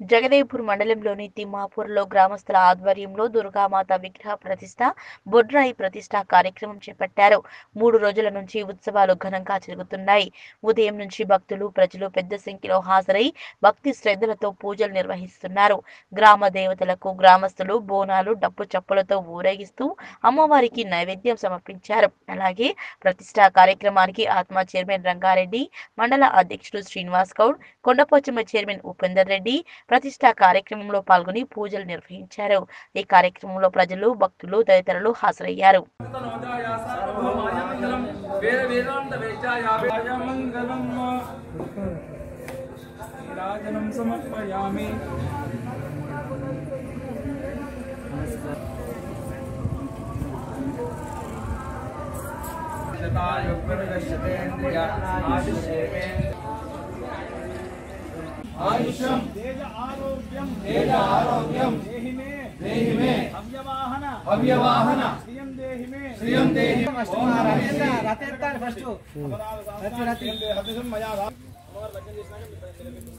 జగదేవ్పూర్ మండలంలోని తిమ్మాపూర్లో గ్రామస్తుల ఆధ్వర్యంలో దుర్గామాత విగ్రహ ప్రతిష్ట బొడ్రాయి ప్రతిష్ట కార్యక్రమం చేపట్టారు. మూడు రోజుల నుంచి ఉత్సవాలు ఘనంగా జరుగుతున్నాయి. ఉదయం నుంచి భక్తులు ప్రజలు పెద్ద సంఖ్యలో హాజరై భక్తి శ్రద్ధలతో పూజలు నిర్వహిస్తున్నారు. గ్రామ దేవతలకు గ్రామస్తులు బోనాలు డప్పు చప్పులతో ఊరేగిస్తూ అమ్మవారికి నైవేద్యం సమర్పించారు. అలాగే ప్రతిష్ట కార్యక్రమానికి ఆత్మ చైర్మన్ రంగారెడ్డి మండల అధ్యక్షుడు శ్రీనివాస్ గౌడ్ కొండపోచమ్మ చైర్మన్ ఉపేందర్ రెడ్డి ప్రతిష్టా కార్యక్రమంలో పాల్గొని పూజలు నిర్వహించారు. ఈ కార్యక్రమంలో ప్రజలు భక్తులు తదితరులు హాజరయ్యారు. మంగళం వేద వేదాంత వేచాయ మంగళం రాజనం సమర్పయామి ఆయుష్యం తేజ ఆరోగ్యం తేజ ఆరోగ్యం దేహి మే దేహి మే హవ్యవాహన హవ్యవాహన శ్రియం దేహి మే శ్రియం దేహి ఫస్ట్ మయా రా- అమ్మగారు లగ్నం చేసినాక మీరు బయలుదేరండి.